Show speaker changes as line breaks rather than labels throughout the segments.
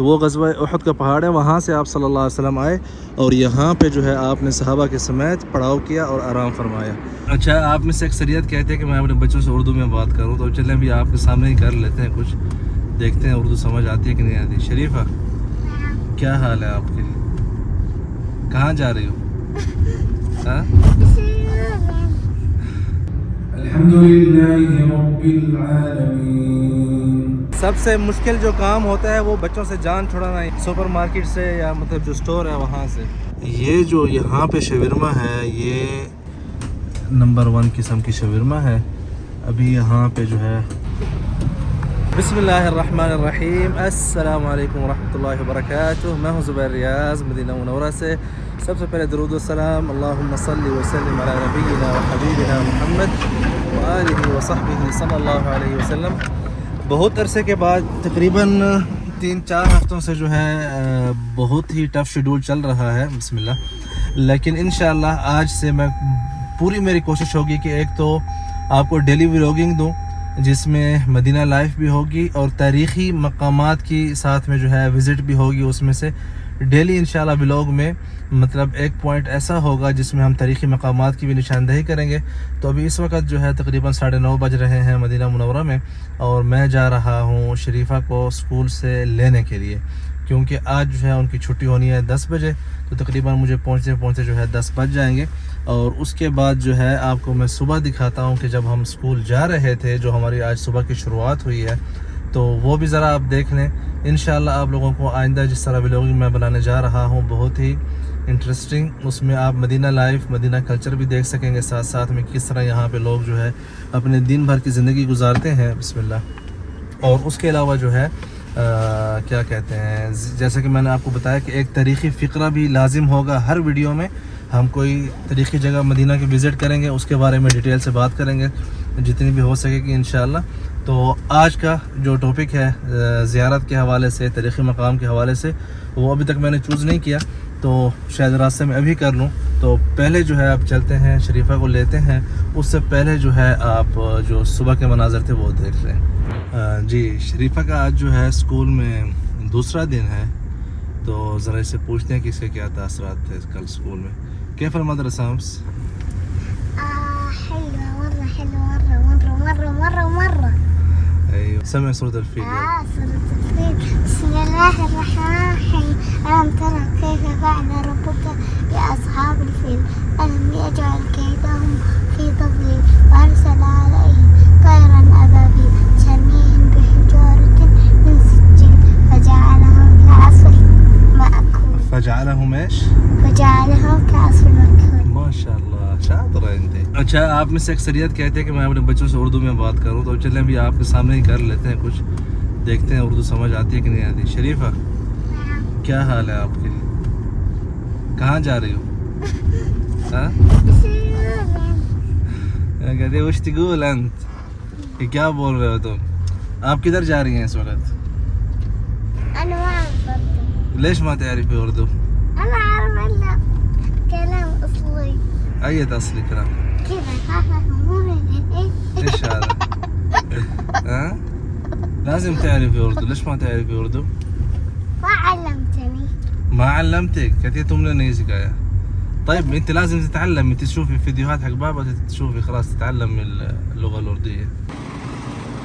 تو وہ غزوہ احد کا پہاڑ ہے وہاں سے آپ صلی اللہ علیہ وسلم آئے اور یہاں پہ جو ہے آپ نے صحابہ کے سمیت پڑاؤ کیا اور آرام فرمایا۔ اچھا آپ میں سے اکثریت کہتے ہیں کہ میں اپنے بچوں سے اردو میں بات کروں تو چلیں بھی آپ کے سامنے ہی کر لیتے ہیں کچھ دیکھتے ہیں اردو سمجھ آتی ہے کہ نہیں آتی۔ شریفہ کیا حال ہے آپ کے کہاں جا رہی ہو؟ ہاں؟
الحمد لله رب العالمين
سب سے مشکل جو کام ہوتا ہے وہ بچوں سے جان چھڑانا ہے سپر مارکیٹ سے یا مطلب جو سٹور ہے وہاں سے۔ یہ جو یہاں پہ شورما ہے، یہ نمبر ون قسم کی شورما ہے۔ ابھی یہاں پہ جو ہے۔ بسم اللہ الرحمن الرحیم۔ السلام علیکم ورحمۃ اللہ وبرکاتہ۔ میں ہوں زبیر ریاض، مدینہ منورہ سے۔ سب سے پہلے درود السلام اللہم صلی وسلم علی نبینا و حبیبنا محمد وآلہ وصحبہ صلی اللہ علیہ وسلم۔ بہت عرصے کے بعد تقریباً تین چار ہفتوں سے جو ہے بہت ہی ٹف شیڈول چل رہا ہے، بسم اللہ۔ لیکن انشاءاللہ آج سے میں پوری میری کوشش ہوگی کہ ایک تو آپ کو ڈیلی ولاگنگ دوں، جس میں مدینہ لائف بھی ہوگی اور تاریخی مقامات کی ساتھ میں جو ہے، وزٹ بھی ہوگی اس میں سے۔ ڈیلی انشاءاللہ بلاگ میں مطلب ایک پوائنٹ ایسا ہوگا جس میں ہم تاریخی مقامات کی بھی نشاندہی کریں گے۔ تو ابھی اس وقت جو ہے تقریباً ساڑھے نو بج رہے ہیں مدینہ منورہ میں اور میں جا رہا ہوں شریفہ کو اسکول سے لینے کے لیے۔ کیونکہ آج جو ہے ان کی چھٹی ہونی ہے دس بجے، تو تقریباً مجھے پہنچتے پہنچتے جو ہے دس بج جائیں گے۔ اور اس کے بعد جو ہے آپ کو میں صبح دکھاتا ہوں کہ جب ہم اسکول جا رہے تھے، جو ہماری آج صبح کی شروعات ہوئی ہے، تو وہ بھی ذرا آپ دیکھ لیں۔ انشاءاللہ آپ لوگوں کو آئندہ جس طرح ولاگنگ میں بنانے جا رہا ہوں، بہت ہی انٹرسٹنگ اس میں آپ مدینہ لائف مدینہ کلچر بھی دیکھ سکیں گے، ساتھ ساتھ میں کس طرح یہاں پہ لوگ جو ہے اپنے دن بھر کی زندگی گزارتے ہیں۔ بسم اللہ اور اس کے علاوہ جو ہے کیا کہتے ہیں جیسے کہ میں نے آپ کو بتایا کہ ایک تاریخی فقرہ بھی لازم ہوگا ہر ویڈیو میں۔ ہم کوئی تاریخی جگہ مدینہ کی وزٹ کریں گے، اس کے بارے میں ڈیٹیل سے بات کریں گے، جتنی بھی ہو سکے گی انشاءاللہ۔ تو آج کا جو ٹاپک ہے زیارت کے حوالے سے تاریخی مقام کے حوالے سے، وہ ابھی تک میں نے چوز نہیں کیا۔ تو شاید راستے میں ابھی کر لوں۔ تو پہلے جو ہے، آپ چلتے ہیں، شریفہ کو لیتے ہیں۔ اس سے پہلے جو ہے، آپ جو صبح کے مناظر تھے، وہ دیکھ لیں۔ جی شریفہ کا آج جو ہے اسکول میں دوسرا دن ہے۔ تو ذرا اس سے پوچھتے ہیں کہ اس کے کیا تاثرات تھے کل اسکول میں۔ كيف المدرسة أمس؟
آه حلوة مرة حلوة مرة
أيوة. سمع سورة الفيل.
آه سورة الفيل. بسم الله الرحمن الرحيم. ألم ترى كيف فعل ربك بأصحاب الفيل؟ ألم يجعل
اچھا آپ میں سے اکثریت کہتے ہیں کہ میں اپنے بچوں سے اردو میں بات کروں تو چلیں بھی آپ کے سامنے ہی کر لیتے ہیں کچھ دیکھتے ہیں اردو سمجھ آتی ہے کہ نہیں آتی۔ شریفہ کیا حال ہے آپ کے کہاں جا رہی ہو؟ ہاں؟ کہتے ہیں؟ تقول انت کہ کیا بول رہے ہو تم؟ آپ کدھر جا رہی ہیں اس وقت. ليش ما تعرفي اردو۔
كلام
اي اصلي كلام
كيف
إيش هذا؟ ها؟ إيه؟ إيه؟ لازم تعرفي اردو، ليش ما تعرفي اردو؟
ما علمتني
ما علمتك؟ كثير تملنا يزكايا طيب أنت لازم تتعلمي تشوفي فيديوهات حق بابا تشوفي خلاص تتعلمي اللغة الارديه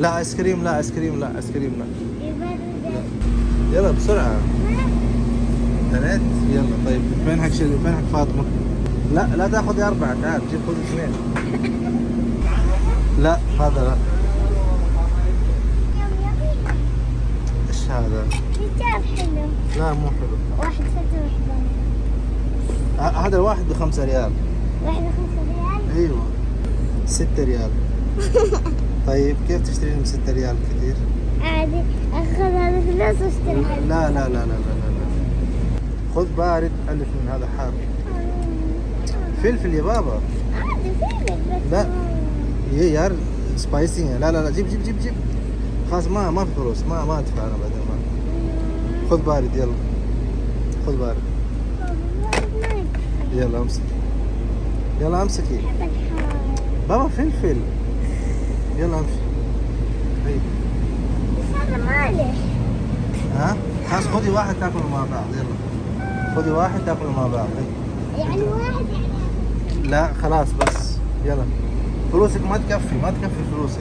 لا آيس كريم لا آيس كريم لا آيس كريم لا يلا بسرعة. ثلاث يلا طيب فين حق شل... فين حق فاطمة؟ لا لا تاخذي أربعة تعال جيب خذ اثنين. لا هذا لا. إيش هذا؟
كتاب حلو
لا مو حلو.
واحد ستة
ه- هذا الواحد بخمسة ريال.
واحدة خمسة ريال
أيوه ستة ريال. طيب كيف تشترين بستة ريال كثير؟
عادي. أخذ هذا الفلوس واشتري.
لا لا لا لا لا لا خذ بارد ألف من هذا حار فلفل يا بابا.
عادي فلفل
لا. إيه، يا يار سبايسي لا لا لا جيب جيب جيب جيب. خلاص ما ما في فلوس ما ما أدفع أنا بعدين ما. خذ بارد يلا. خذ بارد. يلا امسك. يلا امسكي بابا فلفل. يلا امشي.
طيب.
ها؟ خلاص خذي واحد تاكلوا مع بعض يلا. خذي واحد تاكلوا مع بعض.
يعني واحد يعني
لا خلاص بس يلا. فلوسك ما تكفي ما تكفي فلوسك.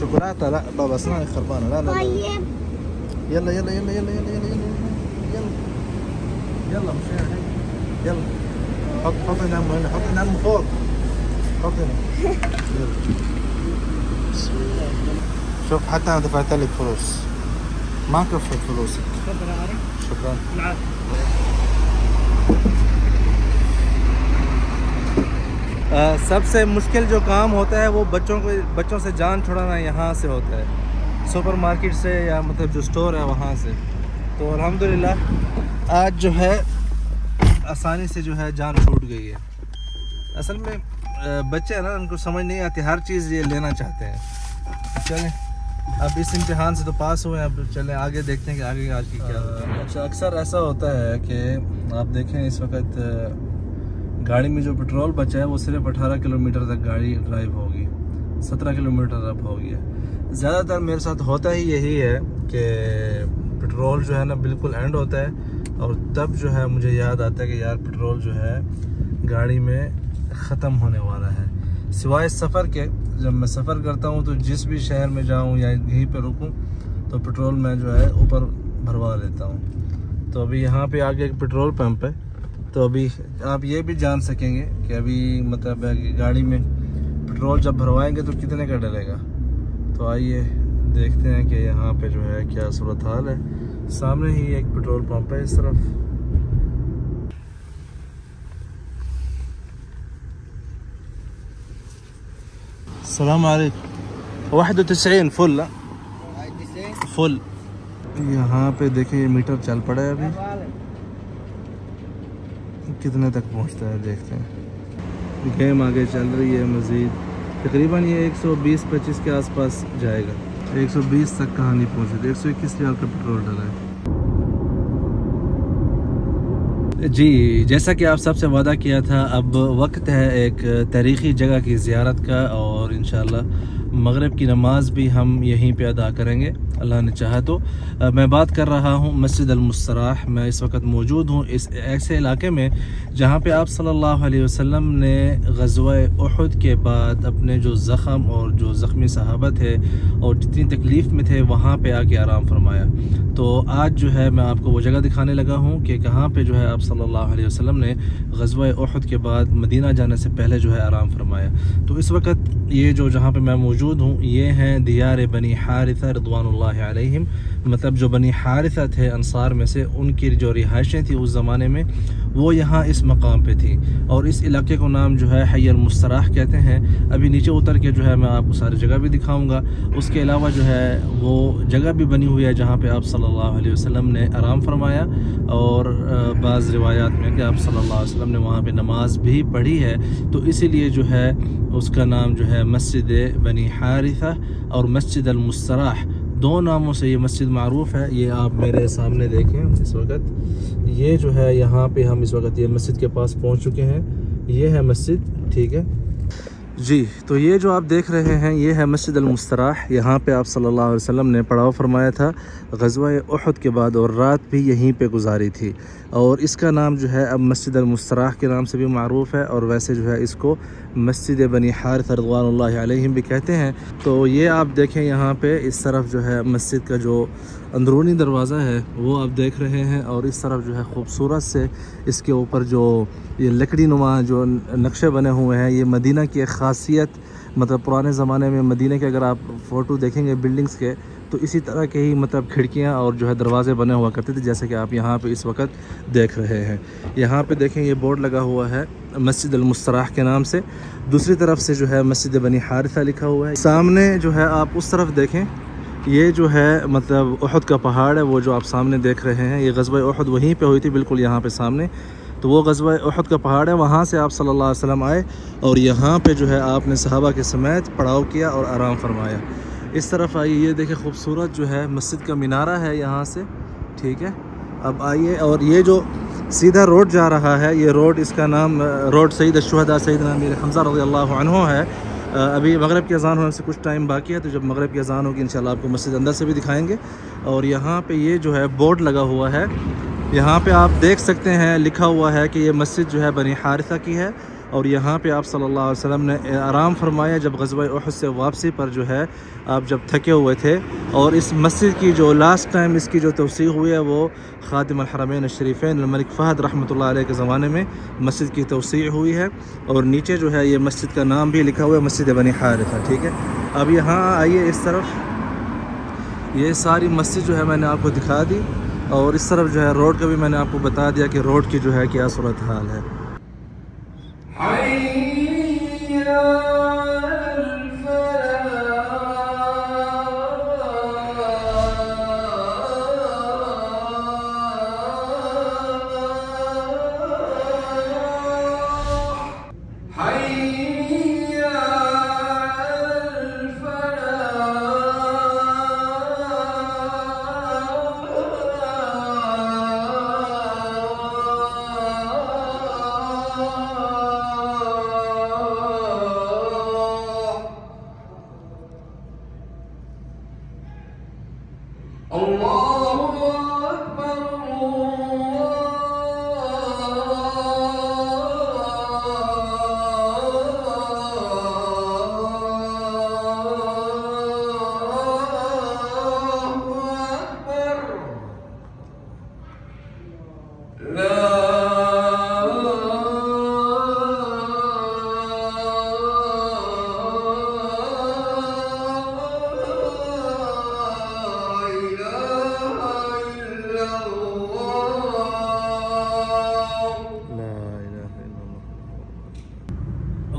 شوكولاتة لا بابا اسناني خربانة لا لا.
طيب.
يلا يلا يلا يلا يلا يلا يلا يلا يلا. يلا حط حط هنا هنا حط هنا فوق. حط هنا. يلا. شوف حتى انا دفعت لك فلوس. ما كفت فلوسك. يا شكرا. سب سے مشکل جو کام ہوتا ہے وہ بچوں کو بچوں سے جان چھڑانا یہاں سے ہوتا ہے۔ سپر مارکیٹ سے یا مطلب جو سٹور ہے وہاں سے۔ تو الحمدللہ آج جو ہے آسانی سے جو ہے جان چھوٹ گئی ہے۔ اصل میں بچے ہیں نا ان کو سمجھ نہیں آتی ہر چیز یہ لینا چاہتے ہیں۔ چلیں۔ اب اس امتحان سے تو پاس ہوئے ہیں، اب چلیں آگے دیکھتے ہیں کہ آگے آج کی کیا اچھا اکثر ایسا ہوتا ہے کہ آپ دیکھیں اس وقت گاڑی میں جو پٹرول بچا ہے، وہ صرف اٹھارہ کلومیٹر تک گاڑی ڈرائیو ہوگی، سترہ کلومیٹر اب ہوگی۔ ہے زیادہ تر میرے ساتھ ہوتا ہی یہی ہے کہ پٹرول جو ہے نا بالکل اینڈ ہوتا ہے، اور تب جو ہے مجھے یاد آتا ہے کہ یار پٹرول جو ہے گاڑی میں ختم ہونے والا ہے۔ سوائے سفر کے، جب میں سفر کرتا ہوں تو جس بھی شہر میں جاؤں یا یہیں پہ رکوں تو پٹرول میں جو ہے اوپر بھروا لیتا ہوں۔ تو ابھی یہاں پہ آگے ایک پٹرول پمپ ہے۔ تو ابھی آپ یہ بھی جان سکیں گے کہ ابھی مطلب گاڑی میں پٹرول جب بھروائیں گے تو کتنے کا ڈلے گا۔ تو آئیے دیکھتے ہیں کہ یہاں پہ جو ہے کیا صورتحال ہے۔ سامنے ہی ایک پٹرول پمپ ہے، اس طرف۔ السلام علیکم واحد و فل فل. یہاں پہ دیکھیں، یہ میٹر چل پڑا ہے ابھی۔ کتنے تک پہنچتا ہے، دیکھتے ہیں۔ گیم آگے چل رہی ہے، مزید۔ تقریباً یہ ایک سو بیس، پچیس کے آس پاس جائے گا۔ ایک سو بیس تک کہاں نہیں پہنچے تھے ایک سو اکیس ہزار کا پٹرول ڈالا ہے۔ جی جیسا کہ آپ سب سے وعدہ کیا تھا، اب وقت ہے ایک تاریخی جگہ کی زیارت کا اور انشاءاللہ مغرب کی نماز بھی ہم یہیں پہ ادا کریں گے۔ اللہ نے چاہا تو میں بات کر رہا ہوں مسجد المسراح میں اس وقت موجود ہوں اس ایسے علاقے میں جہاں پہ آپ صلی اللہ علیہ وسلم نے غزوہ احد کے بعد اپنے جو زخم اور جو زخمی صحابت ہے اور جتنی تکلیف میں تھے وہاں پہ آ کے آرام فرمایا۔ تو آج جو ہے میں آپ کو وہ جگہ دکھانے لگا ہوں کہ کہاں پہ جو ہے آپ صلی اللہ علیہ وسلم نے غزوہ احد کے بعد مدینہ جانے سے پہلے جو ہے آرام فرمایا۔ تو اس وقت یہ جو جہاں پہ میں موجود ہوں، یہ ہیں دیار بنی حارثہ رضوان اللہ اللہ علیہم مطلب جو بنی حارثہ تھے انصار میں سے، ان کی جو رہائشیں تھیں اس زمانے میں، وہ یہاں اس مقام پہ تھی اور اس علاقے کو نام جو ہے حیر مستراح کہتے ہیں۔ ابھی نیچے اتر کے جو ہے میں آپ کو ساری جگہ بھی دکھاؤں گا۔ اس کے علاوہ جو ہے وہ جگہ بھی بنی ہوئی ہے جہاں پہ آپ صلی اللہ علیہ وسلم نے آرام فرمایا۔ اور بعض روایات میں کہ آپ صلی اللہ علیہ وسلم نے وہاں پہ نماز بھی پڑھی ہے۔ تو اسی لیے جو ہے اس کا نام جو ہے مسجد بنی حارثہ اور مسجد المستراح۔ دو ناموں سے یہ مسجد معروف ہے، یہ آپ میرے سامنے دیکھیں اس وقت۔ یہ جو ہے، یہاں پہ ہم اس وقت یہ مسجد کے پاس پہنچ چکے ہیں۔ یہ ہے مسجد، ٹھیک ہے۔ جی تو یہ جو آپ دیکھ رہے ہیں، یہ ہے مسجد المستراح۔ یہاں پہ آپ صلی اللہ علیہ وسلم نے پڑاؤ فرمایا تھا، غزوہ احد کے بعد اور رات بھی یہیں پہ گزاری تھی۔ اور اس کا نام جو ہے، اب مسجد المستراح کے نام سے بھی معروف ہے، اور ویسے جو ہے، اس کو مسجد بنی حارث رضوان اللہ علیہم بھی کہتے ہیں۔ تو یہ آپ دیکھیں یہاں پہ، اس طرف جو ہے مسجد کا جو اندرونی دروازہ ہے، وہ آپ دیکھ رہے ہیں اور اس طرف جو ہے خوبصورت سے اس کے اوپر جو یہ لکڑی نما جو نقشے بنے ہوئے ہیں، یہ مدینہ کی ایک خاصیت مطلب پرانے زمانے میں مدینہ کے اگر آپ فوٹو دیکھیں گے بلڈنگز کے، تو اسی طرح کے ہی مطلب کھڑکیاں اور جو ہے دروازے بنے ہوا کرتے تھے، جیسے کہ آپ یہاں پہ اس وقت دیکھ رہے ہیں۔ یہاں پہ دیکھیں، یہ بورڈ لگا ہوا ہے مسجد المستراح کے نام سے۔ دوسری طرف سے جو ہے مسجد بنی حارثہ لکھا ہوا ہے۔ سامنے جو ہے آپ اس طرف دیکھیں یہ جو ہے مطلب احد کا پہاڑ ہے، وہ جو آپ سامنے دیکھ رہے ہیں، یہ غزوہ احد وہیں پہ ہوئی تھی، بالکل یہاں پہ سامنے۔ تو وہ غزوہ احد کا پہاڑ ہے، وہاں سے آپ صلی اللہ علیہ وسلم آئے اور یہاں پہ جو ہے آپ نے صحابہ کے سمیت پڑاؤ کیا اور آرام فرمایا۔ اس طرف آئیے، یہ دیکھیں خوبصورت جو ہے مسجد کا منارہ ہے یہاں سے۔ ٹھیک ہے، اب آئیے اور یہ جو سیدھا روڈ جا رہا ہے، یہ روڈ اس کا نام، روڈ سعید الشہداء سعید امیر حمزہ رضی اللہ عنہ ہے۔ ابھی مغرب کی اذان ہونے سے کچھ ٹائم باقی ہے، تو جب مغرب کی اذان ہوگی انشاءاللہ آپ کو مسجد اندر سے بھی دکھائیں گے۔ اور یہاں پہ یہ جو ہے بورڈ لگا ہوا ہے، یہاں پہ آپ دیکھ سکتے ہیں، لکھا ہوا ہے کہ یہ مسجد جو ہے بنی حارثہ کی ہے۔ اور یہاں پہ آپ صلی اللہ علیہ وسلم نے آرام فرمایا جب غزوہ احد سے واپسی پر جو ہے آپ جب تھکے ہوئے تھے اور اس مسجد کی جو لاسٹ ٹائم اس کی جو توسیع ہوئی ہے وہ خادم الحرمین الشریفین الملک فہد رحمۃ اللہ علیہ کے زمانے میں مسجد کی توسیع ہوئی ہے اور نیچے جو ہے یہ مسجد کا نام بھی لکھا ہوا ہے، مسجد بنی حارثہ، ٹھیک ہے؟ اب یہاں آئیے اس طرف۔ یہ ساری مسجد جو ہے میں نے آپ کو دکھا دی اور اس طرف جو ہے روڈ کا بھی میں نے آپ کو بتا دیا کہ روڈ کی جو ہے کیا صورت حال ہے۔
Krishna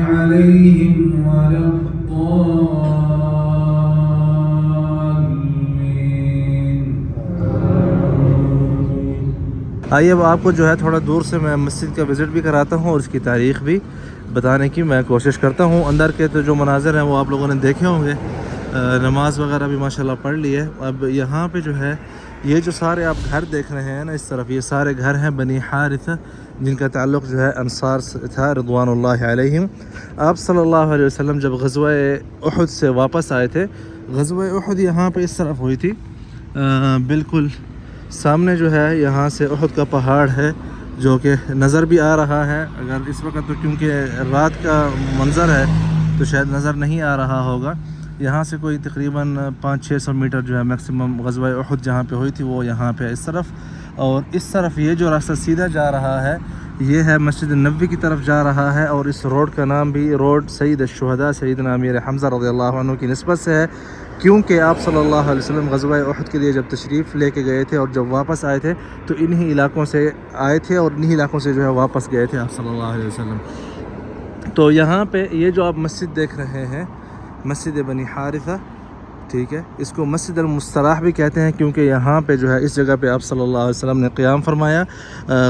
عليهم ولا
آئیے اب آپ کو جو ہے تھوڑا دور سے میں مسجد کا وزٹ بھی کراتا ہوں اور اس کی تاریخ بھی بتانے کی میں کوشش کرتا ہوں۔ اندر کے تو جو مناظر ہیں وہ آپ لوگوں نے دیکھے ہوں گے۔ نماز وغیرہ بھی ماشاءاللہ پڑھ لی ہے۔ اب یہاں پہ جو ہے یہ جو سارے آپ گھر دیکھ رہے ہیں نا اس طرف، یہ سارے گھر ہیں بنی حارث جن کا تعلق جو ہے انصار سے تھا، رضوان اللہ علیہم۔ آپ صلی اللہ علیہ وسلم جب غزوہ احد سے واپس آئے تھے، غزوہ احد یہاں پہ اس طرف ہوئی تھی۔ بالکل سامنے جو ہے، یہاں سے احد کا پہاڑ ہے، جو کہ نظر بھی آ رہا ہے۔ اگر اس وقت تو کیونکہ رات کا منظر ہے، تو شاید نظر نہیں آ رہا ہوگا۔ یہاں سے کوئی تقریباً پانچ چھ سو میٹر جو ہے میکسیمم غزوہ احد جہاں پہ ہوئی تھی وہ یہاں پہ اس طرف۔ اور اس طرف یہ جو راستہ سیدھا جا رہا ہے، یہ ہے مسجد نبوی کی طرف جا رہا ہے اور اس روڈ کا نام بھی روڈ سعید الشہداء سیدنا امیر حمزہ رضی اللہ عنہ کی نسبت سے ہے۔ کیونکہ آپ صلی اللہ علیہ وسلم غزوہ احد کے لیے جب تشریف لے کے گئے تھے اور جب واپس آئے تھے، تو انہی علاقوں سے آئے تھے اور انہی علاقوں سے جو ہے واپس گئے تھے آپ صلی اللہ علیہ وسلم۔ تو یہاں پہ یہ جو آپ مسجد دیکھ رہے ہیں مسجد بنی حارثہ ٹھیک ہے؟ اس کو مسجد المستراح بھی کہتے ہیں کیونکہ یہاں پہ جو ہے اس جگہ پہ آپ صلی اللہ علیہ وسلم نے قیام فرمایا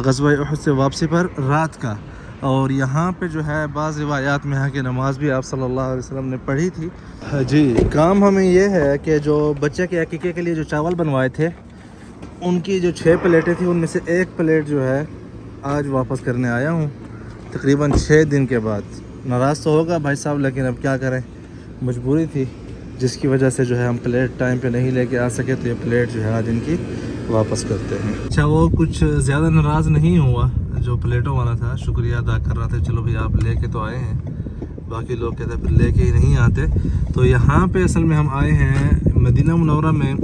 غزوہ احد سے واپسی پر رات کا۔ اور یہاں پہ جو ہے بعض روایات میں ہے کہ نماز بھی آپ صلی اللہ علیہ وسلم نے پڑھی تھی۔ جی۔ کام ہمیں یہ ہے کہ جو بچے کے عقیقے کے لیے جو چاول بنوائے تھے ان کی جو چھ پلیٹیں تھیں ان میں سے ایک پلیٹ جو ہے آج واپس کرنے آیا ہوں تقریباً چھ دن کے بعد۔ ناراض تو ہوگا بھائی صاحب لیکن اب کیا کریں؟ مجبوری تھی، جس کی وجہ سے جو ہے ہم پلیٹ ٹائم پہ نہیں لے کے آ سکے تو یہ پلیٹ جو ہے آج ان کی واپس کرتے ہیں۔ اچھا وہ کچھ زیادہ ناراض نہیں ہوا جو پلیٹوں والا تھا، شکریہ ادا کر رہا تھا۔ چلو بھائی، آپ لے کے تو آئے ہیں۔ باقی لوگ کہتے ہیں پھر لے کے ہی نہیں آتے۔ تو یہاں پہ اصل میں ہم آئے ہیں مدینہ منورہ میں۔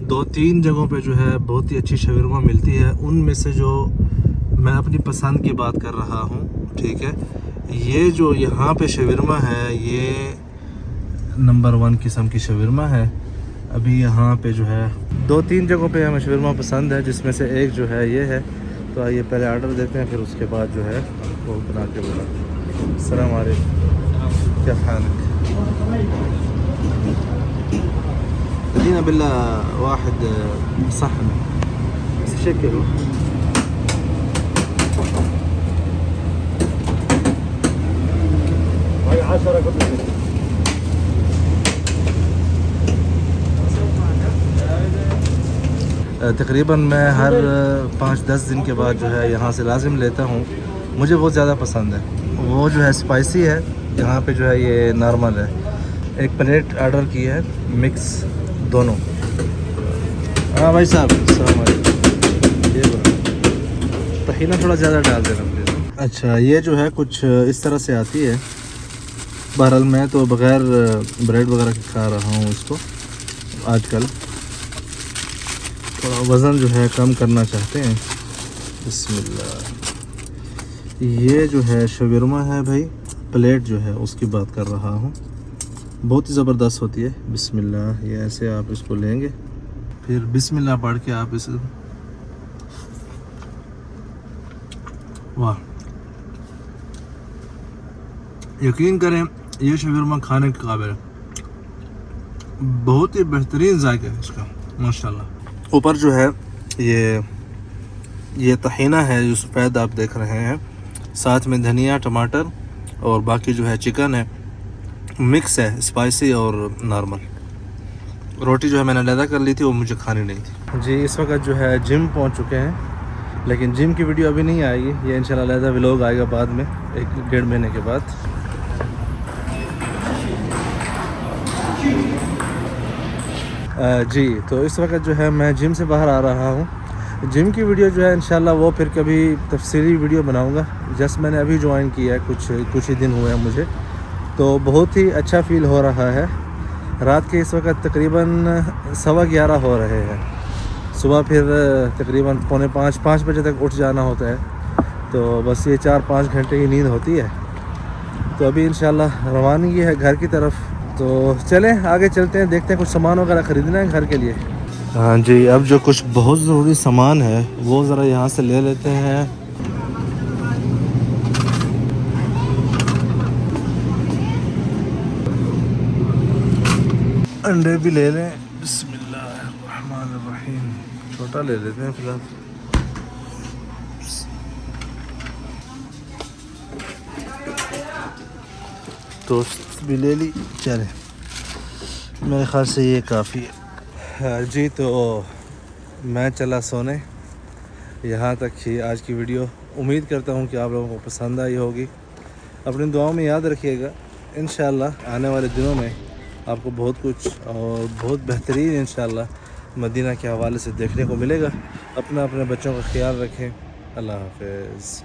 دو تین جگہوں پہ جو ہے بہت ہی اچھی شاورما ملتی ہے۔ ان میں سے جو میں اپنی پسند کی بات کر رہا ہوں، ٹھیک ہے، یہ جو یہاں پہ شاورما ہے، یہ نمبر ون قسم کی شاورما ہے۔ ابھی یہاں پہ جو ہے، دو تین جگہوں پہ ہمیں شورما پسند ہے، جس میں سے ایک جو ہے یہ ہے۔ تو آئیے پہلے آرڈر دیتے ہیں، پھر اس کے بعد جو ہے وہ بنا کے بولا۔ السلام علیکم۔ کیا حالك ادينا بالله واحد صحن بس شكله تقریباً میں ہر پانچ دس دن کے بعد جو ہے یہاں سے لازم لیتا ہوں۔ مجھے بہت زیادہ پسند ہے۔ وہ جو ہے اسپائسی ہے یہاں پہ جو ہے یہ نارمل ہے۔ ایک پلیٹ آرڈر کی ہے مکس دونوں۔ ہاں بھائی صاحب۔ السلام علیکم۔ یہ بولو طحینہ تھوڑا زیادہ ڈال دینا پلیز اچھا یہ جو ہے کچھ اس طرح سے آتی ہے۔ بہرحال میں تو بغیر بریڈ وغیرہ کے کھا رہا ہوں اس کو۔ آج کل۔ تھوڑا وزن جو ہے کم کرنا چاہتے ہیں۔ بسم اللہ۔ یہ جو ہے شورما ہے بھائی، پلیٹ جو ہے اس کی بات کر رہا ہوں۔ بہت ہی زبردست ہوتی ہے۔ بسم اللہ، یہ ایسے آپ اس کو لیں گے۔ پھر بسم اللہ پڑھ کے آپ اس واہ۔ یقین کریں، یہ شورما کھانے کے قابل ہے۔ بہت ہی بہترین ذائقہ ہے اس کا، ماشاءاللہ۔ اوپر جو ہے، یہ یہ طحینہ ہے جو سفید آپ دیکھ رہے ہیں۔ ساتھ میں دھنیا، ٹماٹر اور باقی جو ہے چکن ہے، مکس ہے، اسپائسی اور نارمل۔ روٹی جو ہے میں نے علیحدہ کر لی تھی، وہ مجھے کھانی نہیں تھی۔ جی اس وقت جو ہے جم پہنچ چکے ہیں، لیکن جم کی ویڈیو ابھی نہیں آئے گی۔ یہ انشاءاللہ علیحدہ ولاگ آئے گا بعد میں، ایک ڈیڑھ مہینے کے بعد۔ جی تو اس وقت جو ہے میں جم سے باہر آ رہا ہوں۔ جم کی ویڈیو جو ہے انشاءاللہ وہ پھر کبھی تفصیلی ویڈیو بناؤں گا۔ جسٹ میں نے ابھی جوائن کیا ہے، کچھ کچھ ہی دن ہوئے ہیں مجھے۔ تو بہت ہی اچھا فیل ہو رہا ہے۔ رات کے اس وقت تقریباً سوا گیارہ ہو رہے ہیں۔ صبح پھر تقریباً پونے پانچ پانچ بجے تک اٹھ جانا ہوتا ہے۔ تو بس یہ چار، پانچ گھنٹے کی نیند ہوتی ہے۔ تو ابھی انشاءاللہ روانگی ہے گھر کی طرف۔ تو چلیں، آگے چلتے ہیں، دیکھتے ہیں کچھ سامان وغیرہ خریدنا ہے گھر کے لیے۔ ہاں جی اب جو کچھ بہت ضروری سامان ہے، وہ ذرا یہاں سے لے لیتے ہیں۔ انڈے بھی لے لیں۔ بسم اللہ الرحمن الرحیم۔ چھوٹا لے لیتے ہیں فی الحال۔ ٹوسٹ بھی لے لی۔ چلیں میرے خیال سے یہ کافی ہے۔ ہاں جی تو میں چلا سونے۔ یہاں تک ہی آج کی ویڈیو۔ امید کرتا ہوں کہ آپ لوگوں کو پسند آئی ہوگی۔ اپنی دعاؤں میں یاد رکھیے گا، انشاءاللہ آنے والے دنوں میں آپ کو بہت کچھ اور بہت بہترین انشاءاللہ مدینہ کے حوالے سے دیکھنے کو ملے گا۔ اپنا اپنے بچوں کا خیال رکھیں۔ اللہ حافظ۔